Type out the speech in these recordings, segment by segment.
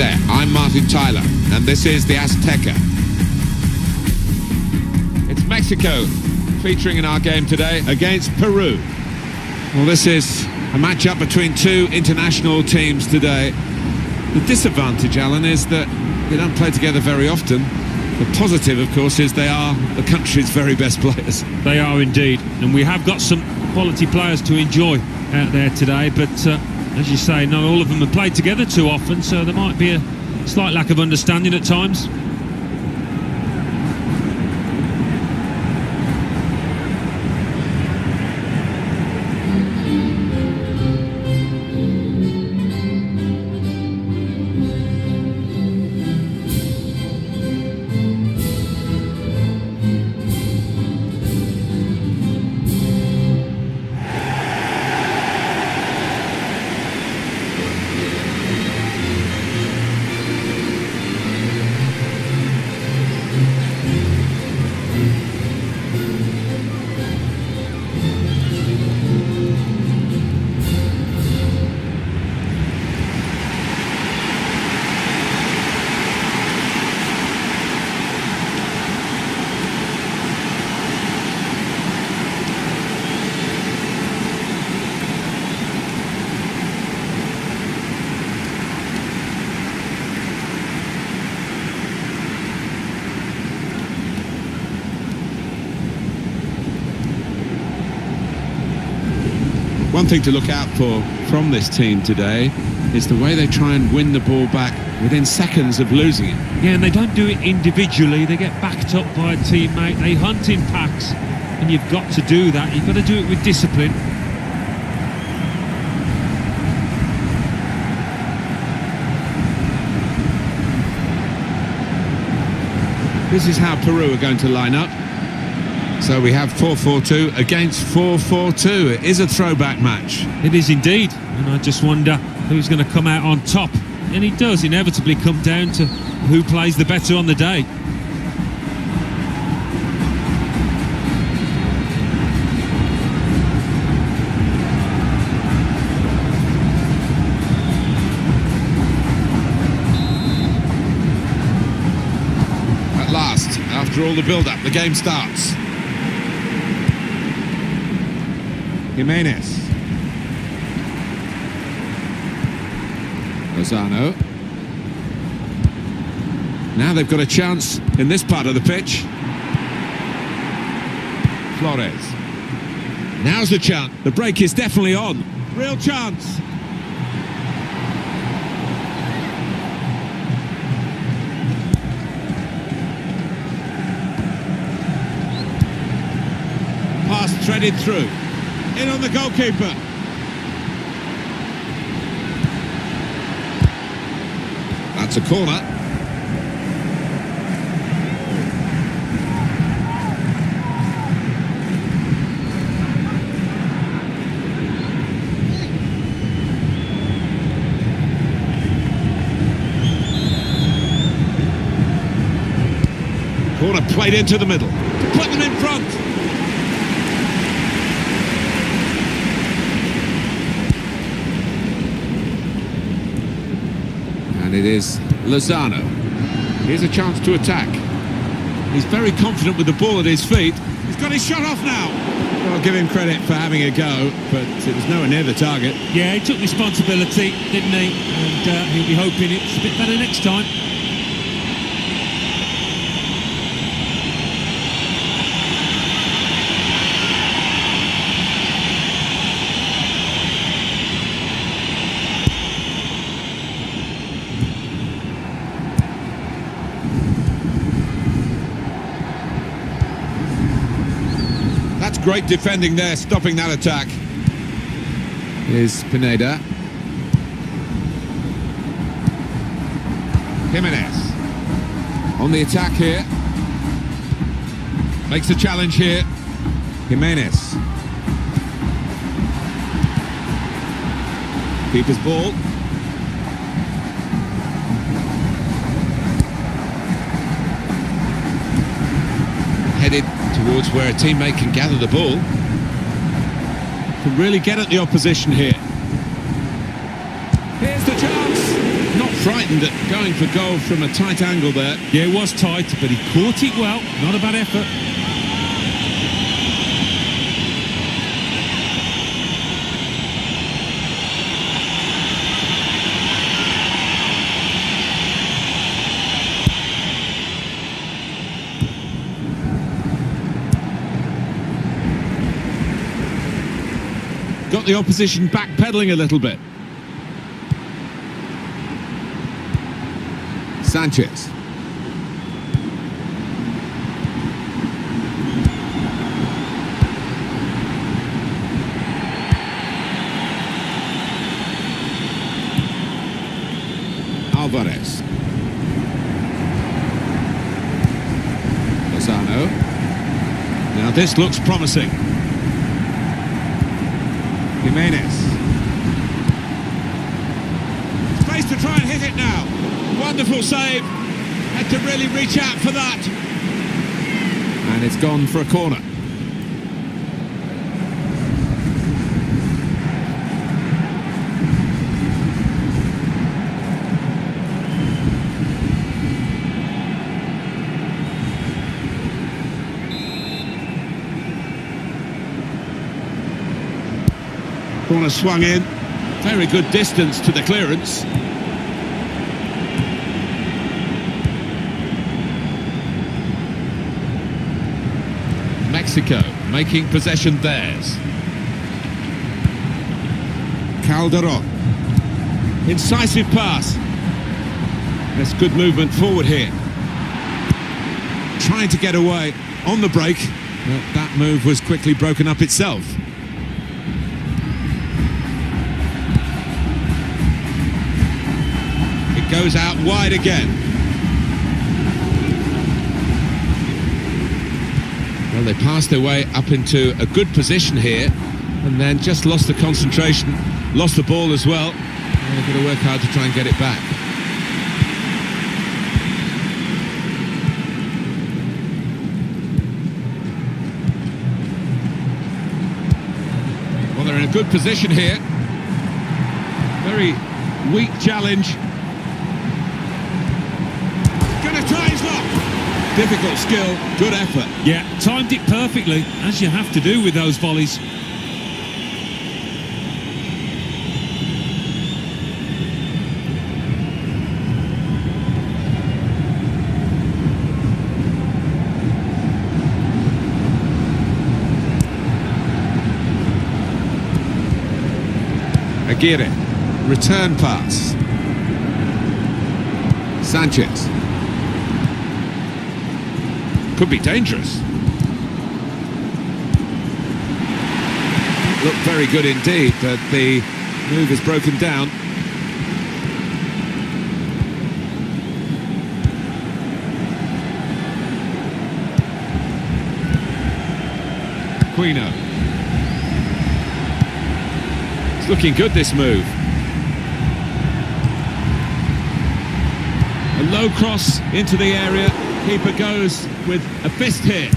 there, I'm Martin Tyler, and this is the Azteca. It's Mexico featuring in our game today against Peru. Well, this is a match-up between two international teams today. The disadvantage, Alan, is that they don't play together very often. The positive, of course, is they are the country's very best players. They are indeed, and we have got some quality players to enjoy out there today, but uh, as you say, not all of them have played together too often, so there might be a slight lack of understanding at times. One thing to look out for from this team today is the way they try and win the ball back within seconds of losing it. Yeah, and they don't do it individually. They get backed up by a teammate. They hunt in packs, and you've got to do that. You've got to do it with discipline. This is how Peru are going to line up. So we have 4-4-2 against 4-4-2. It is a throwback match. It is indeed, and I just wonder who's going to come out on top. And it does inevitably come down to who plays the better on the day. At last, after all the build-up, the game starts. Jimenez. Lozano. Now they've got a chance in this part of the pitch. Flores. Now's the chance. The break is definitely on. Real chance. Pass threaded through. In on the goalkeeper. That's a corner. Corner played into the middle. Put them in front. And it is Lozano. Here's a chance to attack. He's very confident with the ball at his feet. He's got his shot off now. Well, I'll give him credit for having a go, but it was nowhere near the target. Yeah, he took responsibility, didn't he? And uh, he'll be hoping it's a bit better next time. Great defending there, stopping that attack. Here's Pineda. Jimenez. On the attack here. Makes a challenge here. Jimenez. Keeper's ball. Headed towards where a teammate can gather the ball. Can really get at the opposition here. Here's the chance. Not frightened at going for goal from a tight angle there. Yeah, it was tight, but he caught it well. Not a bad effort. Got the opposition backpedaling a little bit. Sanchez. Alvarez. Lozano. Now this looks promising. Jimenez. Space to try and hit it now. Wonderful save. Had to really reach out for that. And it's gone for a corner. Corner swung in. Very good distance to the clearance. Mexico making possession theirs. Calderon. Incisive pass. There's good movement forward here. Trying to get away on the break. But that move was quickly broken up itself. Goes out wide again. Well, they passed their way up into a good position here and then just lost the concentration, lost the ball as well. And they've got to work hard to try and get it back. Well, they're in a good position here. Very weak challenge. Difficult skill, good effort. Yeah, timed it perfectly, as you have to do with those volleys. Aguirre. Return pass. Sanchez. Could be dangerous. Looked very good indeed, but the move is broken down. Aquino. It's looking good, this move. A low cross into the area. Keeper goes with a fist here.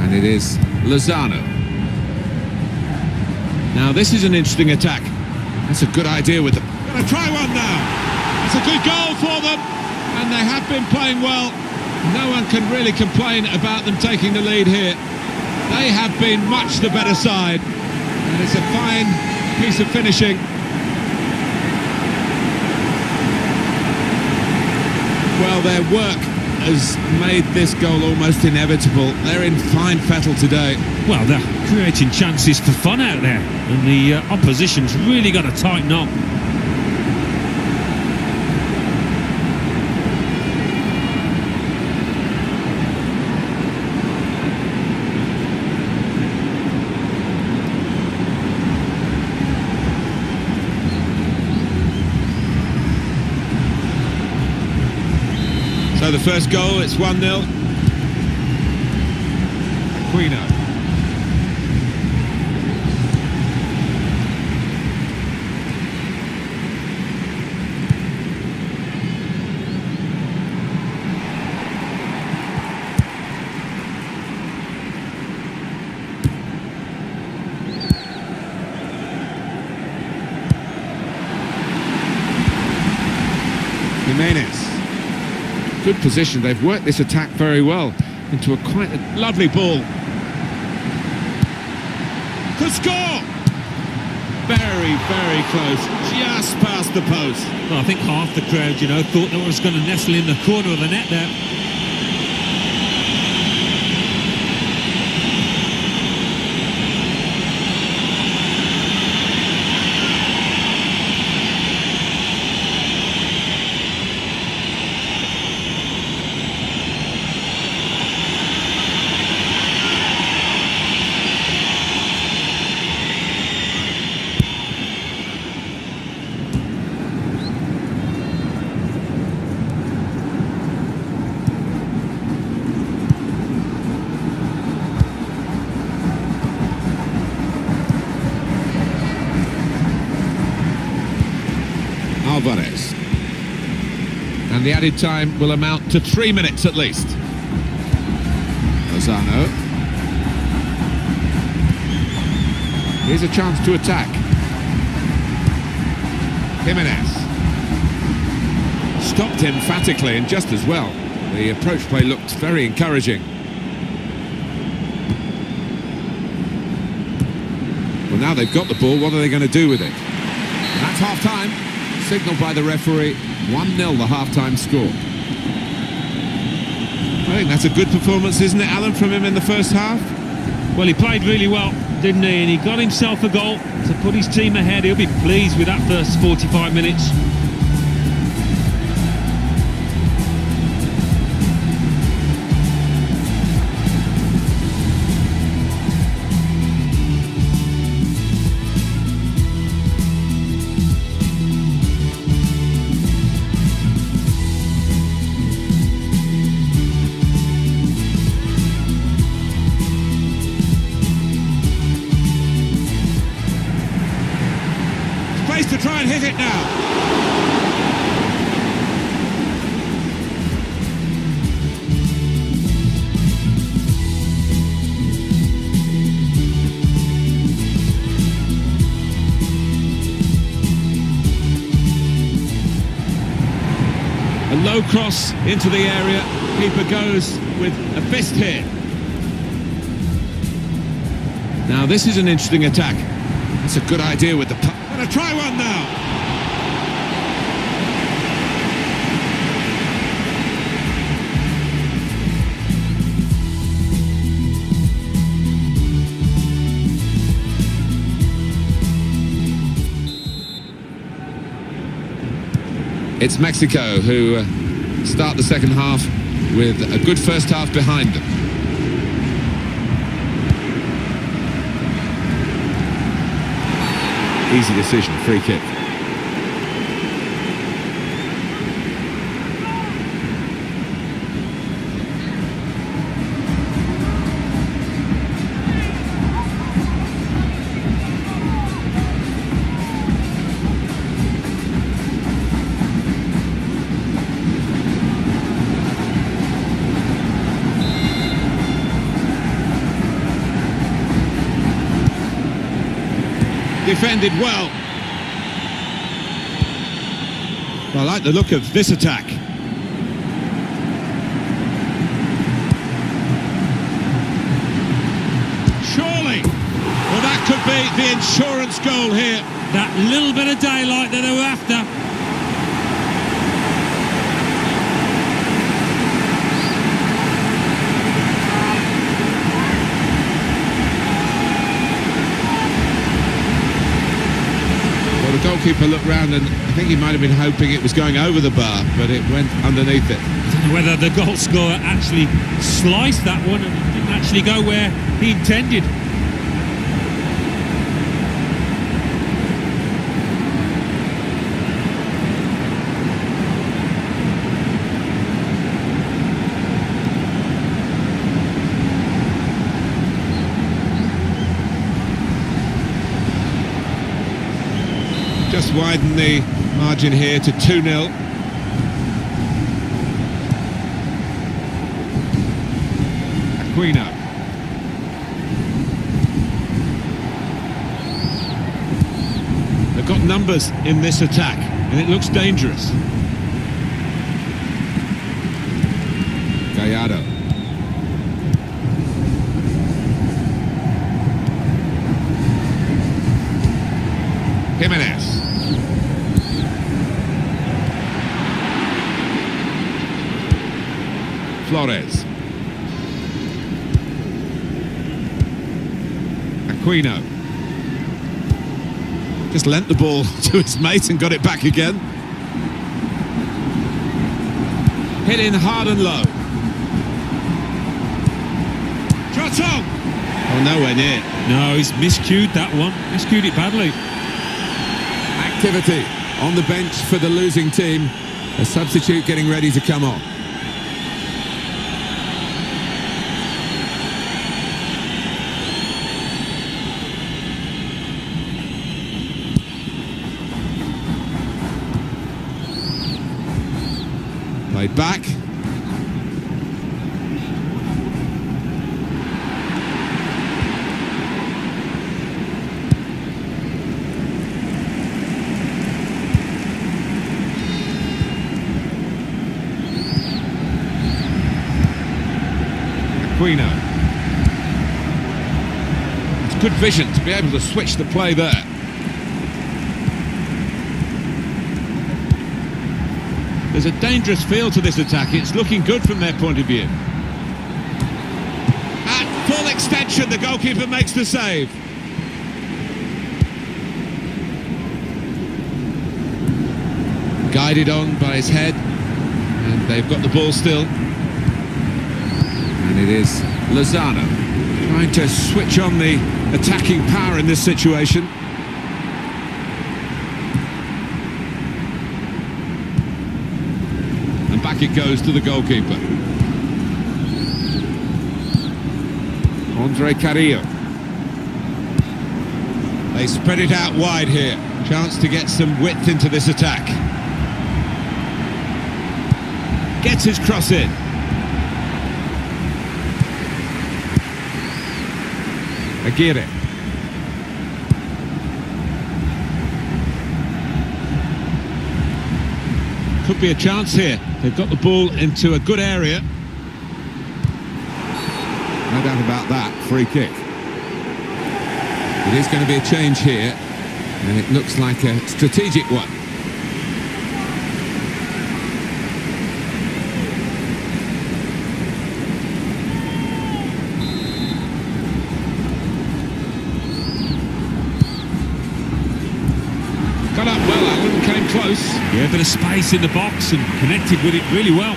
And it is Lozano. Now this is an interesting attack. That's a good idea with them. Gonna try one now. It's a good goal for them. And they have been playing well. No one can really complain about them taking the lead here. They have been much the better side. And it's a fine piece of finishing. Well, their work has made this goal almost inevitable. They're in fine fettle today. Well, they're creating chances for fun out there, and the uh, opposition's really got to tighten up. first goal, it's 1-0. Aquino. Jimenez. Position. They've worked this attack very well into a quite a lovely ball. Could score! Very, very close. Just past the post. Well, I think half the crowd, you know, thought that was going to nestle in the corner of the net there. Alvarez. And added time will amount to three minutes at least. Lozano. Here's a chance to attack. Jimenez. Stopped emphatically and just as well. The approach play looked very encouraging. Well, now they've got the ball, what are they going to do with it? That's half-time. Signalled by the referee, 1-0 the half-time score. I think that's a good performance, isn't it, Alan, from him in the first half? Well, he played really well, didn't he? And he got himself a goal to put his team ahead. He'll be pleased with that first 45 minutes. To try and hit it now. A low cross into the area. Keeper goes with a fist here. Now this is an interesting attack. It's a good idea with the puck. Gonna try one now. It's Mexico who uh, start the second half with a good first half behind them. Easy decision, free kick. Defended well. I like the look of this attack. Surely. Well, that could be the insurance goal here. That little bit of daylight that they were after. Well, the goalkeeper looked round and I think he might have been hoping it was going over the bar, but it went underneath it. Whether the goal scorer actually sliced that one and didn't actually go where he intended. just widen the margin here to 2-0. Aquino. They've got numbers in this attack, and it looks dangerous. Gallardo. Aquino. Just lent the ball to his mate and got it back again. Hit in hard and low. Trotton! Oh, nowhere near. No, he's miscued that one. Miscued it badly. Activity on the bench for the losing team. A substitute getting ready to come on. Played back. Aquino. It's good vision to be able to switch the play there. There's a dangerous feel to this attack. It's looking good from their point of view. At full extension, the goalkeeper makes the save. Guided on by his head, and they've got the ball still. And it is Lozano trying to switch on the attacking power in this situation. And back it goes to the goalkeeper. Andre Carrillo. They spread it out wide here. Chance to get some width into this attack. Gets his cross in. Aguirre. Could be a chance here. They've got the ball into a good area. No doubt about that. Free kick. It is going to be a change here. And it looks like a strategic one. Got up well, Alan, came close. Yeah, a bit of space in the box and connected with it really well.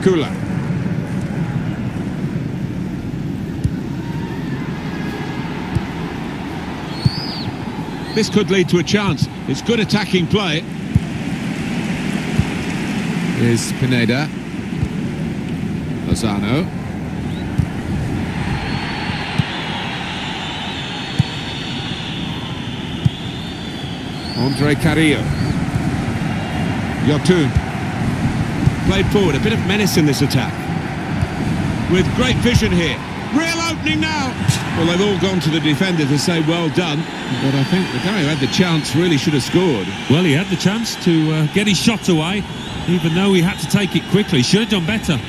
Advincula. This could lead to a chance. It's good attacking play. Is Pineda. Lozano. Andre Carrillo. Yotun played forward. A bit of menace in this attack. With great vision here. Real opening now. Well, they've all gone to the defender to say well done. But I think the guy who had the chance really should have scored. Well, he had the chance to uh, get his shot away, even though he had to take it quickly. Should have done better.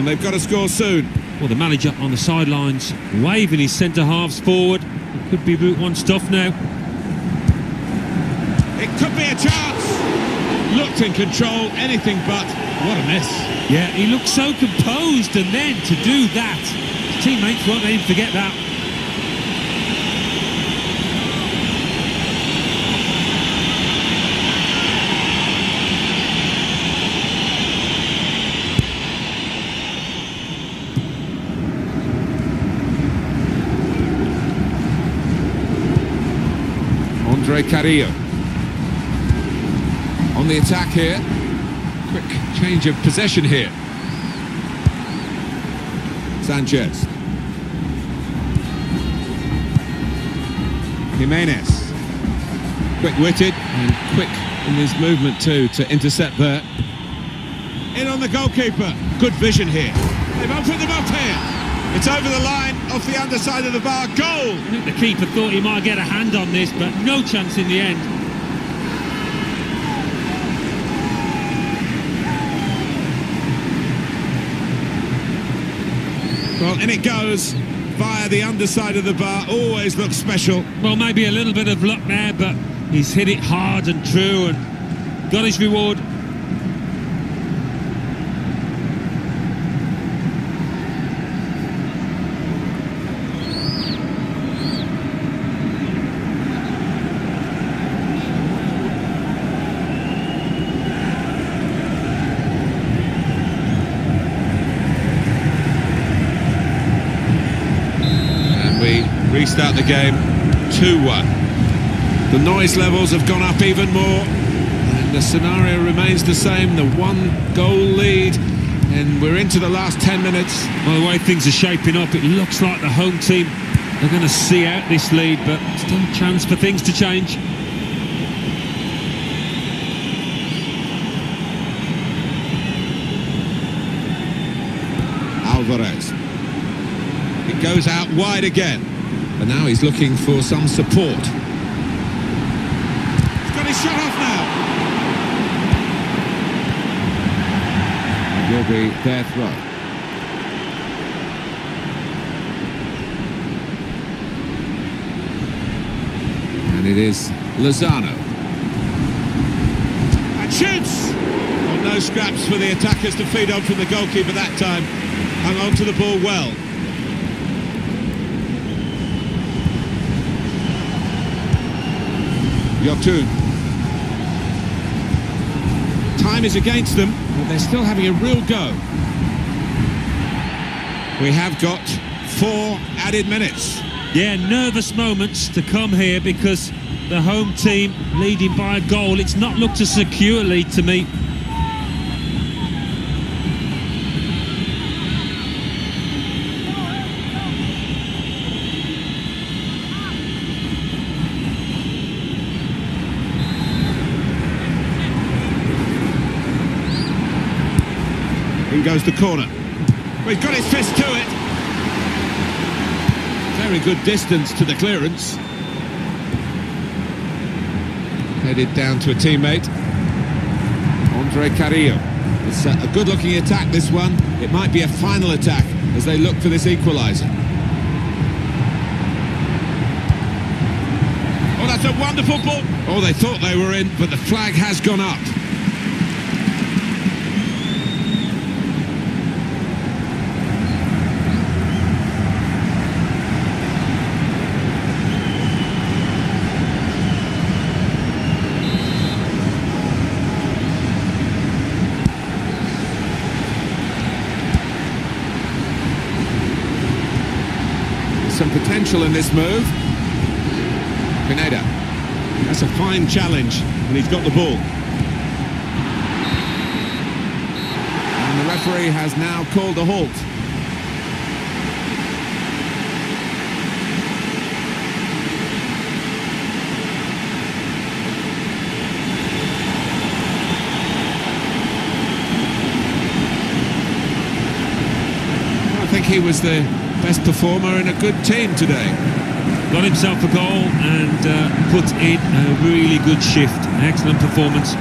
And they've got to score soon. Well, the manager on the sidelines waving his centre halves forward. It could be boot one stuff now. It could be a chance. Looked in control, anything but. What a miss. Yeah, he looked so composed, and then to do that, his teammates won't let him forget that. Andre. On the attack here. Quick change of possession here. Sanchez. Jimenez. Quick-witted and quick in his movement too to intercept there. In on the goalkeeper. Good vision here. They've opened them up here. It's over the line, off the underside of the bar. Goal! I think the keeper thought he might get a hand on this, but no chance in the end. Well, in it goes via the underside of the bar. Always looks special. Well, maybe a little bit of luck there, but he's hit it hard and true and got his reward. Restart the game 2-1. The noise levels have gone up even more and the scenario remains the same, the one goal lead and we're into the last 10 minutes. Well, the way things are shaping up, it looks like the home team are going to see out this lead, but still a chance for things to change. Alvarez. It goes out wide again. But now he's looking for some support. He's got his shot off now. Will be their throw. And it is Lozano. And shoots! Well, no scraps for the attackers to feed on from the goalkeeper that time. Hung on to the ball well. Yotun. Time is against them, but they're still having a real go. We have got four added minutes. Yeah, nervous moments to come here because the home team leading by a goal. It's not looked as securely to me Goes the corner. Well, he's got his fist to it. Very good distance to the clearance. Headed down to a teammate. Andre Carrillo. It's a, a good-looking attack, this one. It might be a final attack as they look for this equaliser. Oh, that's a wonderful ball. Oh, they thought they were in, but the flag has gone up. In this move. Pineda. That's a fine challenge, and he's got the ball. And the referee has now called a halt. I think he was the best performer in a good team today. Got himself a goal and uh, put in a really good shift. Excellent performance.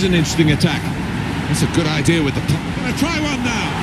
Is an interesting attack. That's a good idea with the... Gonna try one now.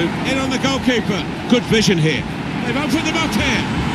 Move. In on the goalkeeper. Good vision here. They've opened them up here.